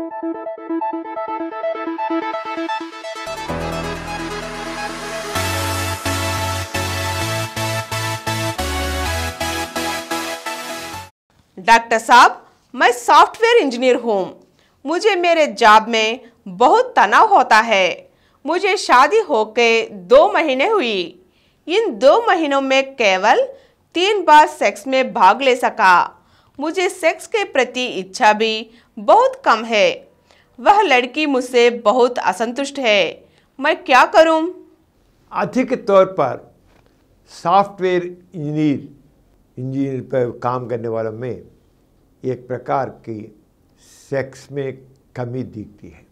Doctor साहब, मैं software engineer हूँ। मुझे मेरे जॉब में बहुत तनाव होता है। मुझे शादी होके दो महीने हुई। इन दो महीनों में केवल तीन बार सेक्स में भाग ले सका। मुझे सेक्स के प्रति इच्छा भी बहुत कम है। वह लड़की मुझसे बहुत असंतुष्ट है। मैं क्या करूँ? अधिक तौर पर सॉफ्टवेयर इंजीनियर इंजीनियर पर काम करने वालों में एक प्रकार की सेक्स में कमी दिखती है।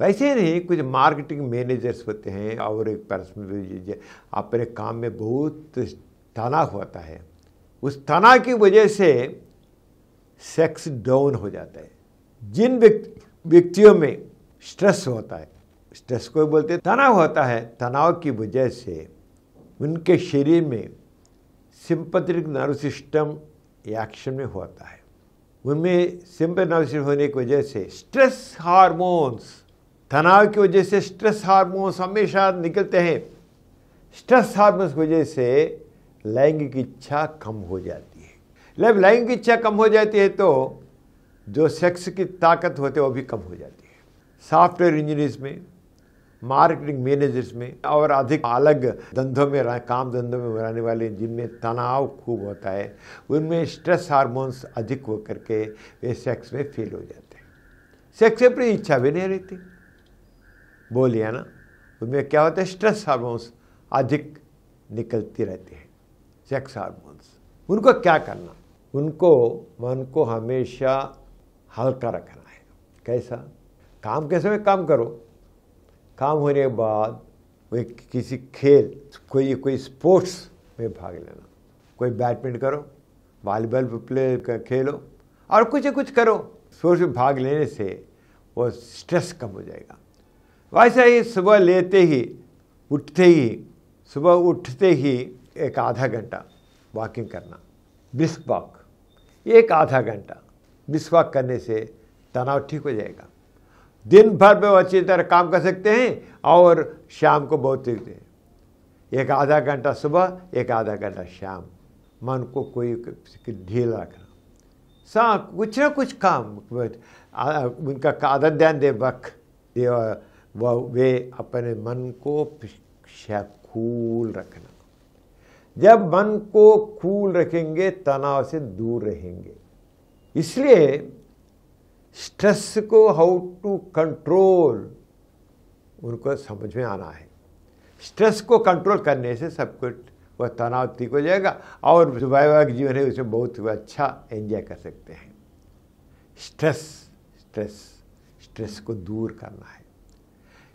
वैसे ही नहीं, कुछ मार्केटिंग मैनेजर्स होते हैं और एक पर्सन अपने काम में बहुत तनाव होता है। उस तनाव की वजह से सेक्स डाउन हो जाता है। जिन व्यक्तियों में स्ट्रेस होता है स्ट्रेस को बोलते तनाव होता है, तनाव की वजह से उनके शरीर में सिंपथेटिक नर्व सिस्टम एक्शन में होता है। उनमें सिंपल नर्व सिस्टम होने की वजह से स्ट्रेस हार्मोन्स तनाव की वजह से स्ट्रेस हार्मोन्स हमेशा निकलते हैं। स्ट्रेस हार्मोन्स की वजह से लैंगिक इच्छा कम हो जाती है। जब लैंगिक इच्छा कम हो जाती है तो जो सेक्स की ताकत होती है वो भी कम हो जाती है। सॉफ्टवेयर इंजीनियर्स में, मार्केटिंग मैनेजर्स में और अधिक अलग धंधों में काम धंधों में रहने वाले जिनमें तनाव खूब होता है, उनमें स्ट्रेस हार्मोन्स अधिक हो करके वे सेक्स में फेल हो जाते हैं। सेक्स से अपनी इच्छा भी नहीं रहती। बोलिए ना, उनमें क्या होता है? स्ट्रेस हार्मोन्स अधिक निकलती रहती है, सेक्स हार्मोन्स। उनको क्या करना? उनको मन को हमेशा हल्का रखना है। कैसा? काम के समय काम करो। काम होने के बाद कोई किसी खेल, कोई कोई स्पोर्ट्स में भाग लेना। कोई बैडमिंटन करो, वॉलीबॉल प्ले खेलो, और कुछ कुछ करो। स्पोर्ट्स में भाग लेने से वो स्ट्रेस कम हो जाएगा। वैसे ही सुबह लेते ही, उठते ही, सुबह उठते ही एक आधा घंटा वॉकिंग करना। बिस्क वॉक एक आधा घंटा। बिस्क वॉक करने से तनाव ठीक हो जाएगा। दिन भर में वो अच्छी तरह काम कर सकते हैं और शाम को बहुत सीखते हैं। एक आधा घंटा सुबह, एक आधा घंटा शाम। मन को कोई ढील रखना। सा, कुछ ना कुछ काम उनका आदत ध्यान दे, वक्त वे अपने मन को कूल रखना। जब मन को कूल रखेंगे, तनाव से दूर रहेंगे। इसलिए स्ट्रेस को हाउ टू कंट्रोल उनको समझ में आना है। स्ट्रेस को कंट्रोल करने से सब कुछ, वह तनाव ठीक हो जाएगा और वैवाहिक जीवन है, उसमें बहुत अच्छा एंजॉय कर सकते हैं। स्ट्रेस स्ट्रेस स्ट्रेस को दूर करना है।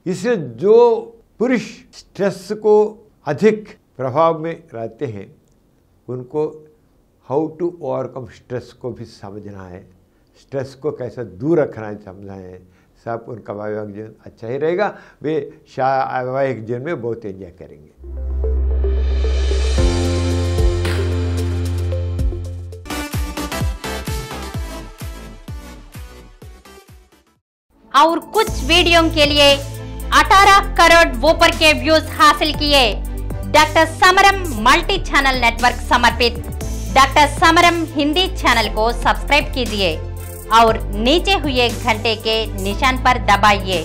इसलिए जो पुरुष स्ट्रेस को अधिक प्रभाव में रहते हैं, उनको हाउ टू ओवरकम स्ट्रेस को भी समझना है। स्ट्रेस को कैसे दूर रखना है समझना है। सब उनका वैवाहिक जीवन अच्छा ही रहेगा। वे वैवाहिक जीवन में बहुत एंजॉय करेंगे। और कुछ वीडियो के लिए 18 करोड़ वोपर के व्यूज़ हासिल किए। Doctor Samaram multi channel network समर्पित डॉक्टर समरम हिंदी चैनल को सब्सक्राइब कीजिए और नीचे हुए घंटे के निशान पर दबाइए।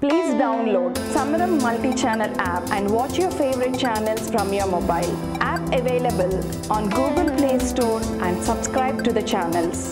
Please download Samaram multi channel app and watch your favourite channel from your mobile app available on Google Play Store and subscribe to the channels